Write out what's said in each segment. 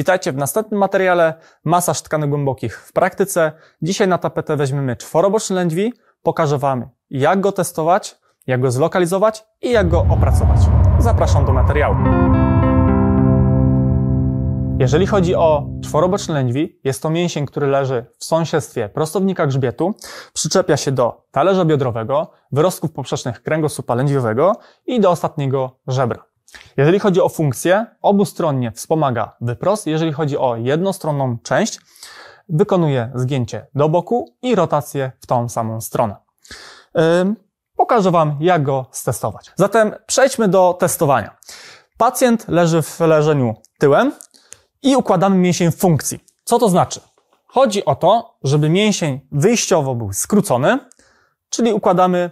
Witajcie w następnym materiale Masaż tkanek głębokich w praktyce. Dzisiaj na tapetę weźmiemy czworoboczny lędźwi. Pokażę Wam, jak go testować, jak go zlokalizować i jak go opracować. Zapraszam do materiału. Jeżeli chodzi o czworoboczny lędźwi, jest to mięsień, który leży w sąsiedztwie prostownika grzbietu, przyczepia się do talerza biodrowego, wyrostków poprzecznych kręgosłupa lędźwiowego i do ostatniego żebra. Jeżeli chodzi o funkcję, obustronnie wspomaga wyprost. Jeżeli chodzi o jednostronną część, wykonuje zgięcie do boku i rotację w tą samą stronę. Pokażę Wam, jak go stestować. Zatem przejdźmy do testowania. Pacjent leży w leżeniu tyłem i układamy mięsień funkcji. Co to znaczy? Chodzi o to, żeby mięsień wyjściowo był skrócony, czyli układamy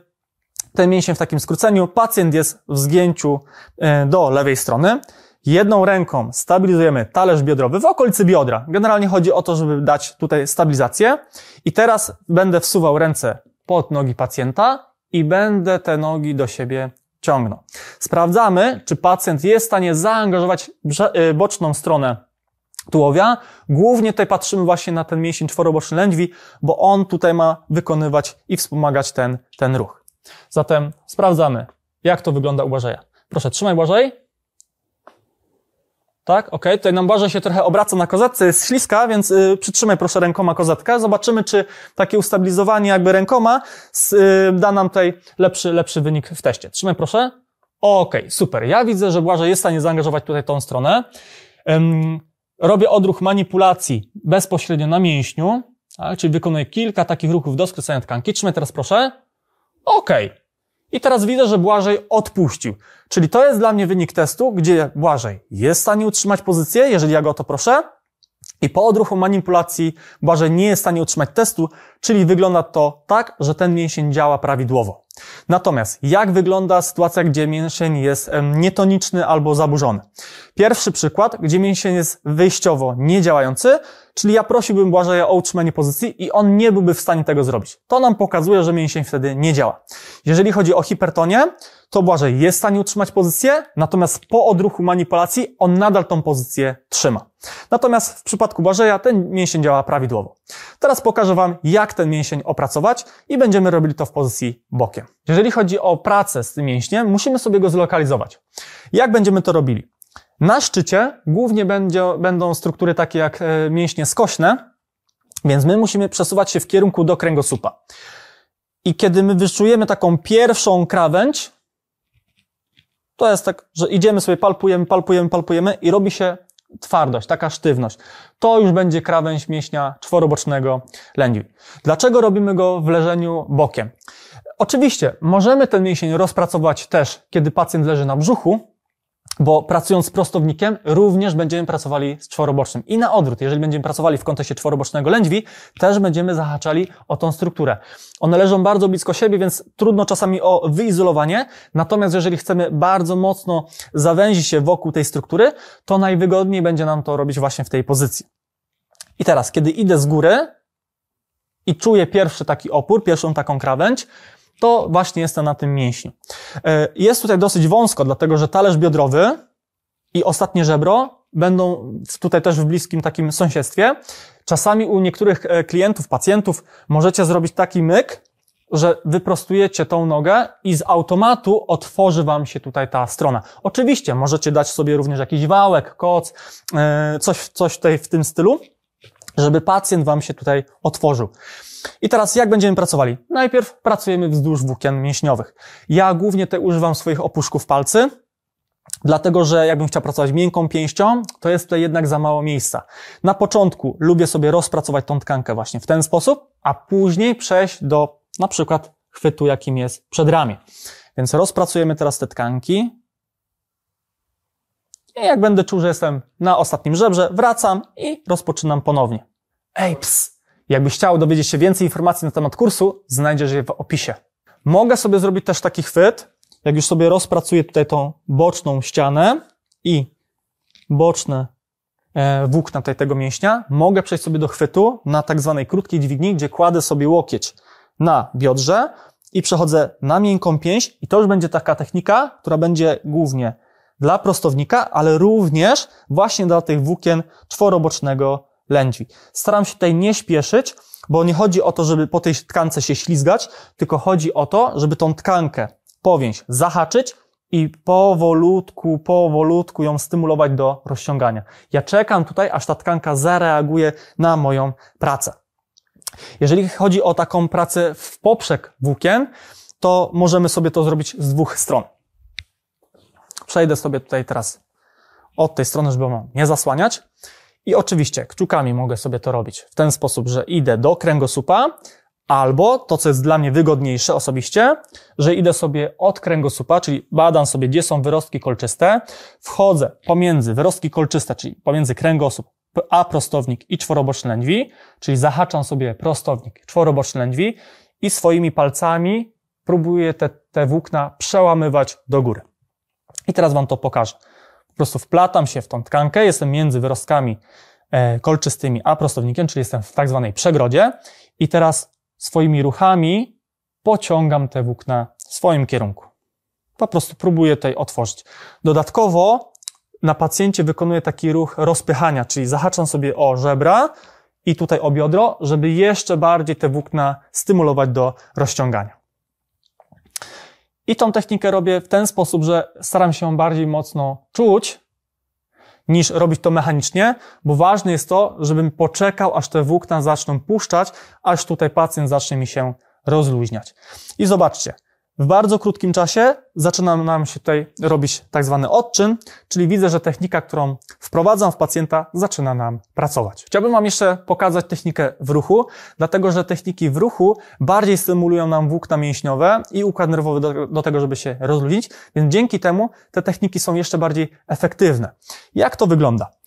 ten mięsień w takim skróceniu. Pacjent jest w zgięciu e, do lewej strony. Jedną ręką stabilizujemy talerz biodrowy w okolicy biodra. Generalnie chodzi o to, żeby dać tutaj stabilizację. I teraz będę wsuwał ręce pod nogi pacjenta i będę te nogi do siebie ciągnął. Sprawdzamy, czy pacjent jest w stanie zaangażować e, boczną stronę tułowia. Głównie tutaj patrzymy właśnie na ten mięsień czworoboczny lędźwi, bo on tutaj ma wykonywać i wspomagać ten, ten ruch. Zatem sprawdzamy, jak to wygląda u Błażeja. Proszę, trzymaj Błażej. Tak, ok. Tutaj nam Błażej się trochę obraca na kozetce, jest śliska, więc y, przytrzymaj proszę rękoma kozetkę. Zobaczymy, czy takie ustabilizowanie jakby rękoma y, da nam tutaj lepszy, lepszy wynik w teście. Trzymaj proszę. Ok, super. Ja widzę, że Błażej jest w stanie zaangażować tutaj tą stronę. Ym, robię odruch manipulacji bezpośrednio na mięśniu, tak, czyli wykonuję kilka takich ruchów do skrócenia tkanki. Trzymaj teraz proszę. OK. I teraz widzę, że Błażej odpuścił. Czyli to jest dla mnie wynik testu, gdzie Błażej jest w stanie utrzymać pozycję, jeżeli ja go o to proszę, i po odruchu manipulacji Błażej nie jest w stanie utrzymać testu, czyli wygląda to tak, że ten mięsień działa prawidłowo. Natomiast jak wygląda sytuacja, gdzie mięsień jest nietoniczny albo zaburzony? Pierwszy przykład, gdzie mięsień jest wyjściowo niedziałający, czyli ja prosiłbym Błażeja o utrzymanie pozycji i on nie byłby w stanie tego zrobić. To nam pokazuje, że mięsień wtedy nie działa. Jeżeli chodzi o hipertonię, to Błażej jest w stanie utrzymać pozycję, natomiast po odruchu manipulacji on nadal tą pozycję trzyma. Natomiast w przypadku Błażeja ten mięsień działa prawidłowo. Teraz pokażę Wam, jak ten mięsień opracować i będziemy robili to w pozycji bokiem. Jeżeli chodzi o pracę z tym mięśniem, musimy sobie go zlokalizować. Jak będziemy to robili? Na szczycie głównie będzie, będą struktury takie jak e, mięśnie skośne, więc my musimy przesuwać się w kierunku do kręgosłupa. I kiedy my wyczujemy taką pierwszą krawędź, to jest tak, że idziemy sobie, palpujemy, palpujemy, palpujemy i robi się twardość, taka sztywność. To już będzie krawędź mięśnia czworobocznego lędźwi. Dlaczego robimy go w leżeniu bokiem? Oczywiście, możemy ten mięsień rozpracować też, kiedy pacjent leży na brzuchu, bo pracując z prostownikiem, również będziemy pracowali z czworobocznym. I na odwrót, jeżeli będziemy pracowali w kontekście czworobocznego lędźwi, też będziemy zahaczali o tą strukturę. One leżą bardzo blisko siebie, więc trudno czasami o wyizolowanie. Natomiast jeżeli chcemy bardzo mocno zawęzić się wokół tej struktury, to najwygodniej będzie nam to robić właśnie w tej pozycji. I teraz, kiedy idę z góry i czuję pierwszy taki opór, pierwszą taką krawędź, to właśnie jestem na tym mięśniu. E, jest tutaj dosyć wąsko, dlatego że talerz biodrowy i ostatnie żebro będą tutaj też w bliskim takim sąsiedztwie. Czasami u niektórych e, klientów, pacjentów możecie zrobić taki myk, że wyprostujecie tą nogę i z automatu otworzy Wam się tutaj ta strona. Oczywiście możecie dać sobie również jakiś wałek, koc, e, coś, coś tutaj w tym stylu, żeby pacjent Wam się tutaj otworzył. I teraz jak będziemy pracowali? Najpierw pracujemy wzdłuż włókien mięśniowych. Ja głównie te używam swoich opuszków palcy, Dlatego, że jakbym chciał pracować miękką pięścią, to jest tutaj jednak za mało miejsca. Na początku lubię sobie rozpracować tą tkankę właśnie w ten sposób, a później przejść do na przykład chwytu, jakim jest przedramię. Więc rozpracujemy teraz te tkanki. I jak będę czuł, że jestem na ostatnim żebrze, wracam i rozpoczynam ponownie. Ej, ps! Jakbyś chciał dowiedzieć się więcej informacji na temat kursu, znajdziesz je w opisie. Mogę sobie zrobić też taki chwyt, jak już sobie rozpracuję tutaj tą boczną ścianę i boczne e, włókna tutaj tego mięśnia, mogę przejść sobie do chwytu na tak zwanej krótkiej dźwigni, gdzie kładę sobie łokieć na biodrze i przechodzę na miękką pięść i to już będzie taka technika, która będzie głównie dla prostownika, ale również właśnie dla tych włókien czworobocznego lędźwi. Staram się tutaj nie śpieszyć, bo nie chodzi o to, żeby po tej tkance się ślizgać, tylko chodzi o to, żeby tą tkankę, powięź zahaczyć i powolutku, powolutku ją stymulować do rozciągania. Ja czekam tutaj, aż ta tkanka zareaguje na moją pracę. Jeżeli chodzi o taką pracę w poprzek włókien, to możemy sobie to zrobić z dwóch stron. Przejdę sobie tutaj teraz od tej strony, żeby ją nie zasłaniać. I oczywiście kciukami mogę sobie to robić w ten sposób, że idę do kręgosłupa, albo to, co jest dla mnie wygodniejsze osobiście, że idę sobie od kręgosłupa, czyli badam sobie, gdzie są wyrostki kolczyste, wchodzę pomiędzy wyrostki kolczyste, czyli pomiędzy kręgosłup a prostownik i czworoboczne lędźwi, czyli zahaczam sobie prostownik, czworoboczne lędźwi i swoimi palcami próbuję te, te włókna przełamywać do góry. I teraz Wam to pokażę. Po prostu wplatam się w tą tkankę, jestem między wyrostkami e, kolczystymi a prostownikiem, czyli jestem w tak zwanej przegrodzie i teraz swoimi ruchami pociągam te włókna w swoim kierunku. Po prostu próbuję tutaj otworzyć. Dodatkowo na pacjencie wykonuję taki ruch rozpychania, czyli zahaczam sobie o żebra i tutaj o biodro, żeby jeszcze bardziej te włókna stymulować do rozciągania. I tą technikę robię w ten sposób, że staram się bardziej mocno czuć, niż robić to mechanicznie, bo ważne jest to, żebym poczekał, aż te włókna zaczną puszczać, aż tutaj pacjent zacznie mi się rozluźniać. I zobaczcie, w bardzo krótkim czasie zaczyna nam się tutaj robić tak zwany odczyn, czyli widzę, że technika, którą wprowadzam w pacjenta, zaczyna nam pracować. Chciałbym Wam jeszcze pokazać technikę w ruchu, dlatego że techniki w ruchu bardziej stymulują nam włókna mięśniowe i układ nerwowy do, do tego, żeby się rozluźnić, więc dzięki temu te techniki są jeszcze bardziej efektywne. Jak to wygląda?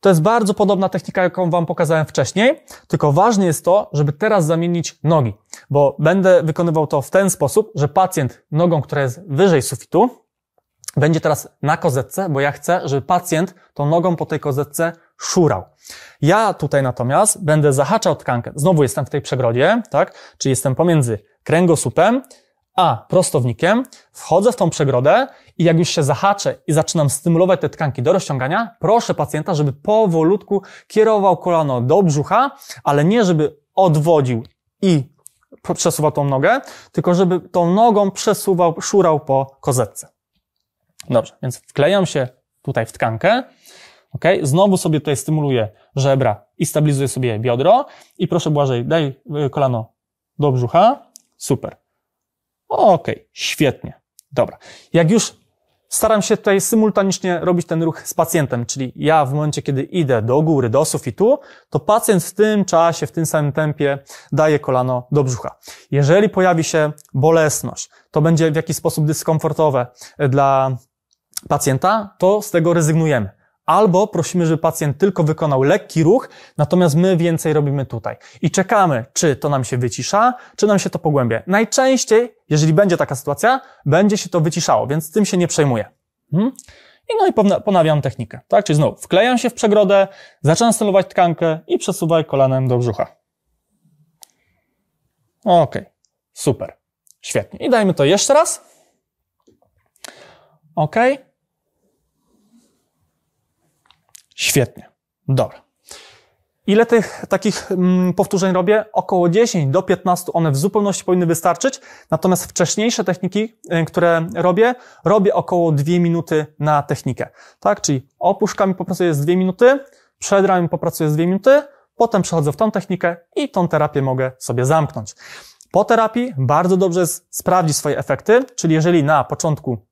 To jest bardzo podobna technika, jaką Wam pokazałem wcześniej, tylko ważne jest to, żeby teraz zamienić nogi, bo będę wykonywał to w ten sposób, że pacjent nogą, która jest wyżej sufitu, będzie teraz na kozetce, bo ja chcę, żeby pacjent tą nogą po tej kozetce szurał. Ja tutaj natomiast będę zahaczał tkankę. Znowu jestem w tej przegrodzie, tak? Czyli jestem pomiędzy kręgosłupem a prostownikiem, wchodzę w tą przegrodę i jak już się zahaczę i zaczynam stymulować te tkanki do rozciągania, proszę pacjenta, żeby powolutku kierował kolano do brzucha, ale nie żeby odwodził i przesuwał tą nogę, tylko żeby tą nogą przesuwał, szurał po kozetce. Dobrze, więc wklejam się tutaj w tkankę, ok? Znowu sobie tutaj stymuluję żebra i stabilizuję sobie biodro i proszę Błażej, daj y, kolano do brzucha, super. Okej, okay, świetnie. Dobra. Jak już staram się tutaj symultanicznie robić ten ruch z pacjentem, czyli ja w momencie, kiedy idę do góry, do sufitu, to pacjent w tym czasie, w tym samym tempie daje kolano do brzucha. Jeżeli pojawi się bolesność, to będzie w jakiś sposób dyskomfortowe dla pacjenta, to z tego rezygnujemy albo prosimy, żeby pacjent tylko wykonał lekki ruch, natomiast my więcej robimy tutaj. I czekamy, czy to nam się wycisza, czy nam się to pogłębia. Najczęściej, jeżeli będzie taka sytuacja, będzie się to wyciszało, więc tym się nie przejmuję. Hmm? I no i ponawiam technikę, tak? Czyli znowu wklejam się w przegrodę, zaczynam stylować tkankę i przesuwaj kolanem do brzucha. Ok, super, świetnie. I dajmy to jeszcze raz. Ok. Świetnie. Dobra. Ile tych takich mm, powtórzeń robię? Około 10 do 15 one w zupełności powinny wystarczyć. Natomiast wcześniejsze techniki, y, które robię, robię około 2 minuty na technikę. Tak? Czyli opuszkami popracuję z 2 minuty, przed ramię popracuję z 2 minuty, potem przechodzę w tą technikę i tą terapię mogę sobie zamknąć. Po terapii bardzo dobrze sprawdzić swoje efekty, czyli jeżeli na początku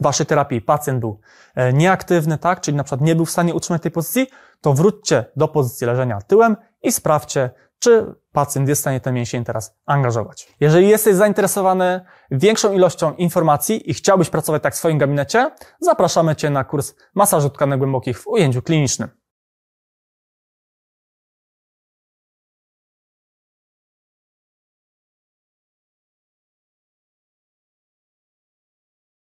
waszej terapii pacjent był e, nieaktywny, tak, czyli na przykład nie był w stanie utrzymać tej pozycji, to wróćcie do pozycji leżenia tyłem i sprawdźcie, czy pacjent jest w stanie ten mięsień teraz angażować. Jeżeli jesteś zainteresowany większą ilością informacji i chciałbyś pracować tak w swoim gabinecie, zapraszamy Cię na kurs masażu tkanek głębokich w ujęciu klinicznym.